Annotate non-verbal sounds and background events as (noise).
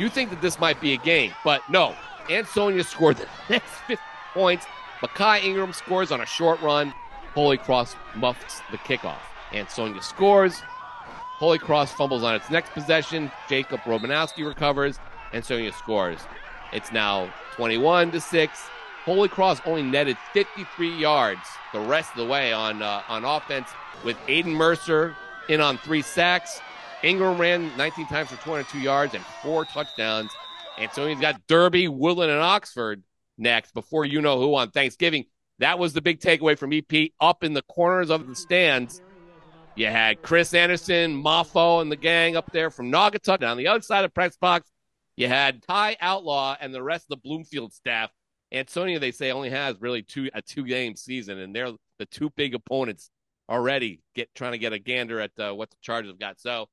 you think that this might be a game, but no. Ansonia scored the (laughs) next 50 points. Makai Ingram scores on a short run. Holy Cross muffs the kickoff. Ansonia scores. Holy Cross fumbles on its next possession. Jacob Romanowski recovers. Ansonia scores. It's now 21 to 6. Holy Cross only netted 53 yards the rest of the way on uh, on offense with Aiden Mercer in on three sacks. Ingram ran 19 times for 22 yards and four touchdowns. And so he's got Derby, Woodland, and Oxford next before you know who on Thanksgiving. That was the big takeaway from EP up in the corners of the stands. You had Chris Anderson, Mafo, and the gang up there from Naugatuck. On the other side of press box, you had Ty Outlaw and the rest of the Bloomfield staff. Ansonia, they say, only has really two a two game season, and they're the two big opponents already. Get trying to get a gander at uh, what the Chargers have got. So